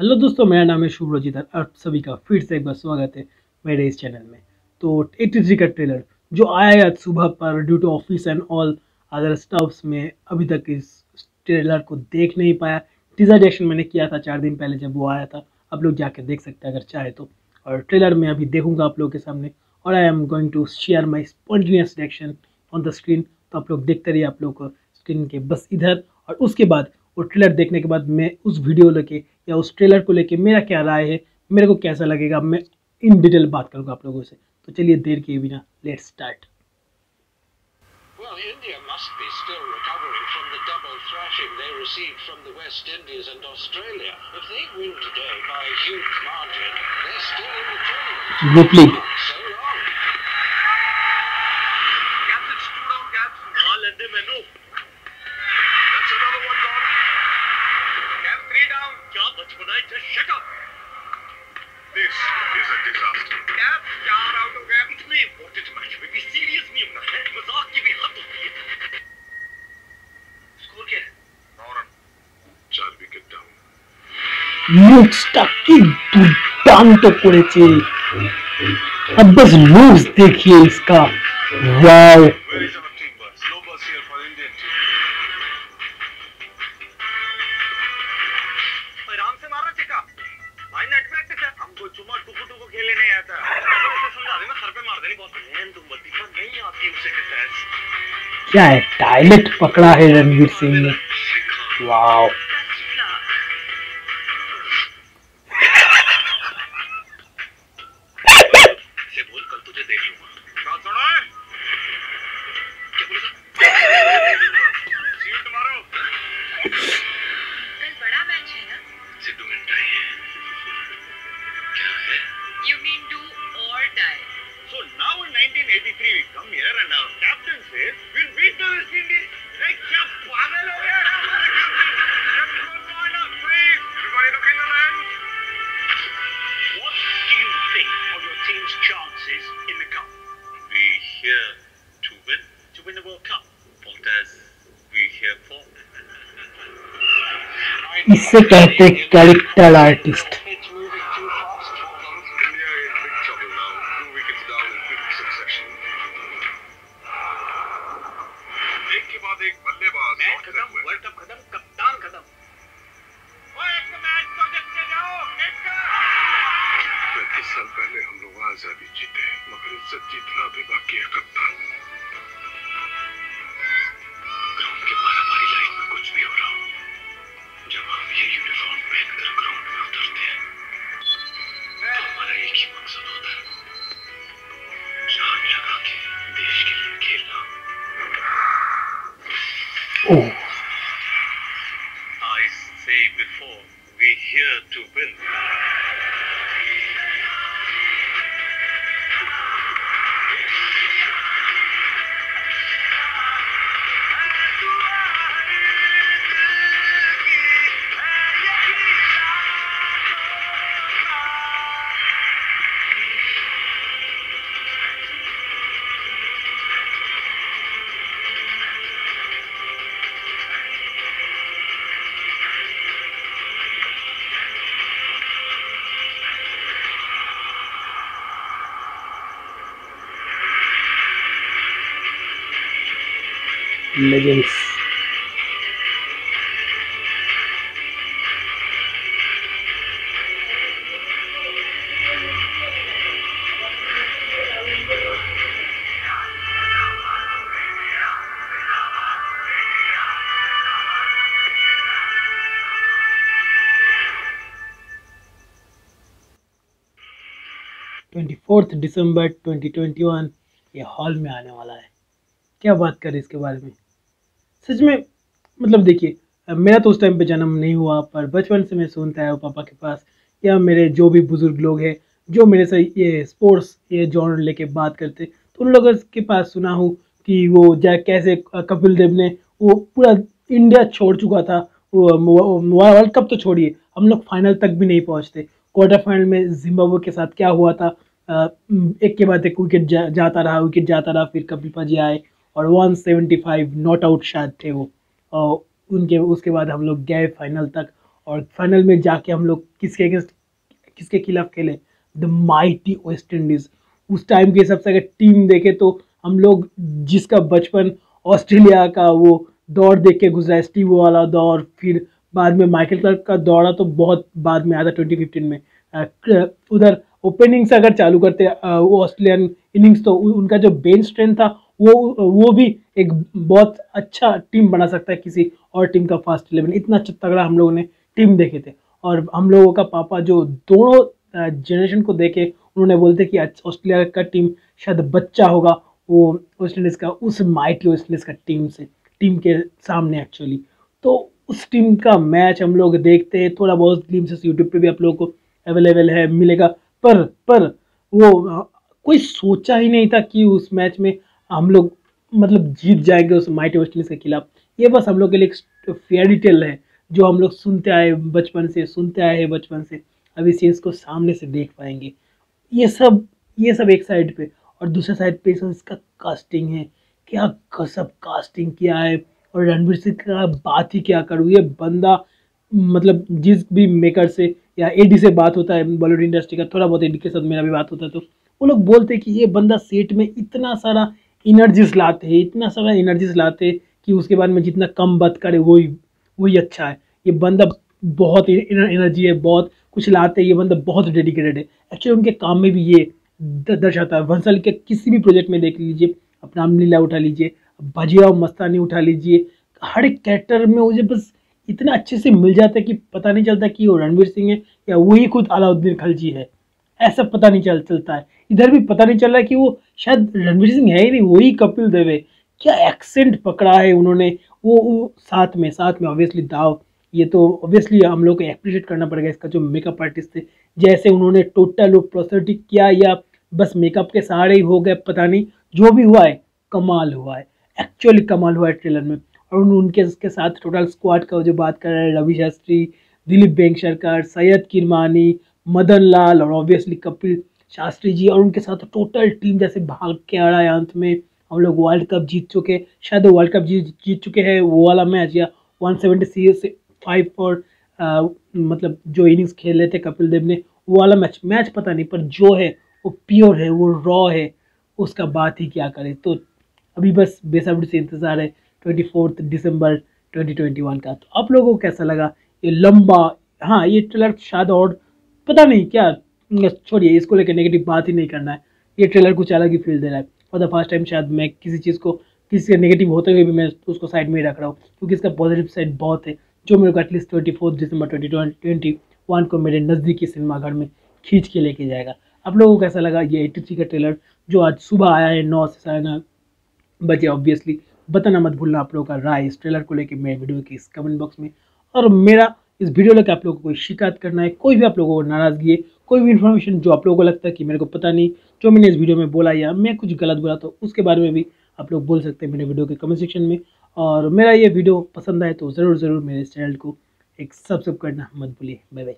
Hello दोस्तों, मेरा नाम है शुभ रोजिधर आप सभी का फिर से एक बार स्वागत है मेरे इस चैनल में। तो 83 का ट्रेलर जो आया है सुबह पर due to office and all other stuffs में, अभी तक इस ट्रेलर को देख नहीं पाया। टीजर रिएक्शन मैंने किया था चार दिन पहले जब वो आया था। आप लोग जाके देख सकते हैं अगर चाहे तो। और ट्रेलर में अभी देखूँगा आप लोगों के सामने। और I am going to share my spontaneous reaction on the screen तो आप लोग देखते रहिए आप लोग को स्क्रीन के बस इधर। और उसके बाद वो ट्रेलर देखने के बाद मैं उस वीडियो लेके या उस ट्रेलर को लेके मेरा क्या राय है मेरे को कैसा लगेगा मैं इन डिटेल बात करूँगा आप लोगों से तो चलिए देर किए बिना let start Well, India must be still recovering from the double thrashing they received from the West Indies and Australia. If they win today by a huge margin, they're still in the tournament. Group league. चार out हो गया. इतने important match में भी serious नहीं होना है. मजाक की भी हद होती है. Score क्या है? नौ रन. चार विकेट डाउन. লুকসটা কি দুর্দান্ত করেছে अब बस लुक्स देखिए इसका वाओ क्या है? टाइलेट पकड़ा है रणवीर सिंह ने। वाओ मैच तो देखते जाओ पैंतीस साल पहले हम लोग आज़ादी जीते मगर इज़्ज़त जीतना भी बाकी है। लेजेंड्स ट्वेंटी फोर्थ दिसंबर 2021 ये हॉल में आने वाला है। क्या बात करें इसके बारे में? सच में मतलब देखिए मेरा तो उस टाइम पे जन्म नहीं हुआ पर बचपन से मैं सुनता हूँ पापा के पास या मेरे जो भी बुज़ुर्ग लोग हैं जो मेरे से ये स्पोर्ट्स ये जॉनर लेके बात करते तो उन लोगों के पास सुना हूँ कि वो जा कैसे कपिल देव ने वो पूरा इंडिया छोड़ चुका था वर्ल्ड कप तो छोड़िए हम लोग फाइनल तक भी नहीं पहुँचते। क्वार्टर फाइनल में जिम्बाब्वे के साथ क्या हुआ था एक के बाद एक विकेट जा, जाता रहा विकेट जाता रहा फिर कपिल पाजी आए और 175 नॉट आउट शायद थे वो। और उनके, उसके बाद हम लोग गए फाइनल तक और फाइनल में जाके हम लोग किसके अगेंस्ट किसके खिलाफ खेले? द माइटी वेस्ट इंडीज उस टाइम के हिसाब से अगर टीम देखे तो हम लोग जिसका बचपन ऑस्ट्रेलिया का वो दौर देख के गुजरा स्टीव वाला दौर फिर बाद में माइकल क्लार्क का दौड़ा तो बहुत बाद में आया था ट्वेंटी फिफ्टीन में। उधर ओपनिंग से अगर चालू करते वो ऑस्ट्रेलियन इनिंग्स तो उनका जो बेंच स्ट्रेंथ था वो वो भी एक बहुत अच्छा टीम बना सकता है किसी और टीम का फास्ट इलेवन इतना अच्छा तगड़ा हम लोगों ने टीम देखे थे। और हम लोगों का पापा जो दोनों जनरेशन को देखे, उन्होंने बोलते कि ऑस्ट्रेलिया का टीम शायद बच्चा होगा, वो वेस्ट इंडीज़ का, उस माइटी वेस्ट इंडीज़ का टीम से टीम के सामने एक्चुअली तो उस टीम का मैच हम लोग देखते हैं, थोड़ा बहुत ग्लिम्सेस यूट्यूब पे भी आप लोगों को अवेलेबल है, मिलेगा। पर पर वो कोई सोचा ही नहीं था कि उस मैच में हम लोग मतलब जीत जाएँगे उस माइटी वेस्ट के खिलाफ। ये बस हम लोग के लिए एक फेयरी टेल है, जो हम लोग सुनते आए बचपन से, सुनते आए हैं बचपन से। अब इस चीज़ को सामने से देख पाएँगे। ये सब ये सब एक साइड पे, और दूसरे साइड पे इसका कास्टिंग है। क्या गजब कास्टिंग किया है, और रणवीर सिंह का बात ही क्या करूँ? ये बंदा मतलब जिस भी मेकर से, या एडी से बात होता है बॉलीवुड इंडस्ट्री का, थोड़ा बहुत एडी के साथ मेरा भी बात होता है तो वो लोग बोलते हैं कि ये बंदा सेट में इतना सारा इनर्जीज लाते हैं, इतना सारा इनर्जीज लाते हैं कि उसके बाद में जितना कम बात करे, वही वही अच्छा है। ये बंदा बहुत एनर्जी है, बहुत कुछ लाते हैं, ये बंदा बहुत डेडिकेटेड है। एक्चुअली उनके काम में भी ये दर्शाता है। वंसल के किसी भी प्रोजेक्ट में देख लीजिए, अपना लीला उठा लीजिए, भजिया मस्तानी उठा लीजिए, हर एक कैरेक्टर में मुझे बस इतना अच्छे से मिल जाता है कि पता नहीं चलता कि वो रणवीर सिंह है या वही खुद अलाउद्दीन खलजी है। ऐसा पता नहीं चल, चलता है। इधर भी पता नहीं चल रहा कि वो शायद रणवीर सिंह है ही नहीं वही कपिल देव। है क्या एक्सेंट पकड़ा है उन्होंने? वो, वो साथ में साथ में ऑब्वियसली दाव। ये तो ऑब्वियसली हम लोग को अप्रिशिएट करना पड़ेगा इसका जो मेकअप आर्टिस्ट थे। जैसे उन्होंने टोटल वो किया या बस मेकअप के सहारे ही हो गए पता नहीं। जो भी हुआ है कमाल हुआ है। एक्चुअली कमाल हुआ है ट्रेलर में। और उन, उनके उसके साथ टोटल स्क्वाड का जो बात कर रहे हैं रवि शास्त्री दिलीप बेंगशरकर सैयद किरमानी मदन लाल और ऑब्वियसली कपिल। शास्त्री जी और उनके साथ टोटल टीम जैसे भाग के आ रहा है अंत में हम लोग वर्ल्ड कप जीत चुके शायद वर्ल्ड कप जीत जीत चुके हैं वो वाला मैच या वन सेवेंटी से फाइव फॉर मतलब जो इनिंग्स खेल रहे थे कपिल देव ने, वो वाला मैच मैच पता नहीं, पर जो है, वो प्योर है, वो रॉ है, उसका बात ही क्या करे। तो अभी बस बेसब्री से इंतज़ार है twenty fourth December twenty twenty one का। तो आप लोगों को कैसा लगा? ये लंबा हाँ ये ट्रेलर शायद और, पता नहीं क्या छोड़िए, इसको लेकर नेगेटिव बात ही नहीं करना है। ये ट्रेलर कुछ अलग ही फील दे रहा है। फॉर द फ़र्स्ट टाइम शायद मैं किसी चीज़ को, किसी का नेगेटिव होते हुए भी मैं उसको साइड में ही रख रहा हूँ, क्योंकि इसका पॉजिटिव साइड बहुत है, जो मेरे को at least twenty fourth December twenty twenty one को मेरे नज़दीकी सिनेमाघर में खींच के लेके जाएगा। आप लोगों को कैसा लगा ये एटी का ट्रेलर जो आज सुबह आया है नौ से साढ़े नौ बजे ऑब्वियसली बताना मत भूलना आप लोगों का राय इस ट्रेलर को लेके मेरे वीडियो के इस कमेंट बॉक्स में। और मेरा इस वीडियो लेकर आप लोगों को कोई शिकायत करना है, कोई भी आप लोगों को नाराज़गी है कोई भी इन्फॉर्मेशन जो आप लोगों को लगता है कि मेरे को पता नहीं, जो मैंने इस वीडियो में बोला या मैं कुछ गलत बोला तो उसके बारे में भी आप लोग बोल सकते हैं मेरे वीडियो के कमेंट सेक्शन में। और मेरा ये वीडियो पसंद आए तो ज़रूर ज़रूर मेरे इस चैनल को एक सब्सक्राइब करना मत भूलिए। Bye bye